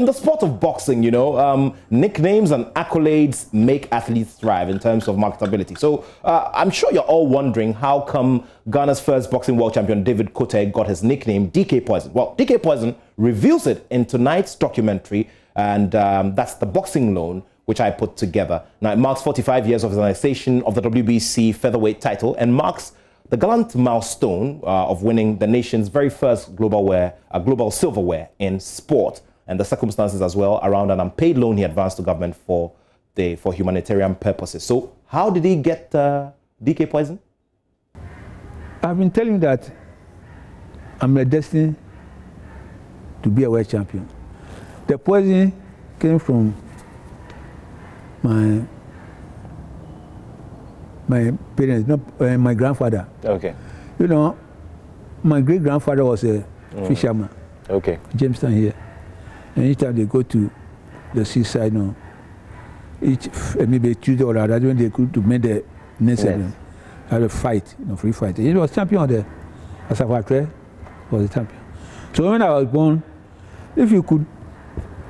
In the sport of boxing, you know, um, nicknames and accolades make athletes thrive in terms of marketability. So uh, I'm sure you're all wondering how come Ghana's first boxing world champion David Kotei got his nickname DK Poison. Well, DK Poison reveals it in tonight's documentary, and um, that's the boxing loan which I put together. Now it marks 45 years of his annexation of the WBC featherweight title and marks the gallant milestone uh, of winning the nation's very first global, wear, uh, global silverware in sport and the circumstances as well around an unpaid loan he advanced to government for the for humanitarian purposes. So how did he get uh, DK poison? I've been telling you that I'm destined to be a world champion. The poison came from my my parents, not uh, my grandfather. Okay. You know, my great grandfather was a mm. fisherman. Okay. Jamestown here. And each time they go to the seaside, you know, each maybe Tuesday or other when they go to make the next yes. had a fight, you know, free fight. He was champion there. Asafatre was the champion. So when I was born, if you could,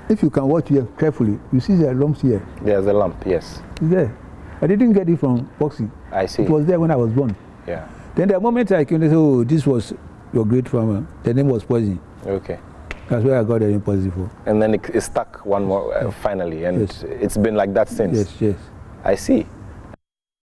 if you can watch here carefully, you see the lumps here. There's a lump, yes. It's there. I didn't get it from boxing. I see. It was there when I was born. Yeah. Then the moment I came, they said, oh, this was your great farmer. The name was Poison. Okay. That's where I got the positive for. And then it, it stuck one more uh, finally, and yes. it's been like that since. Yes, yes. I see.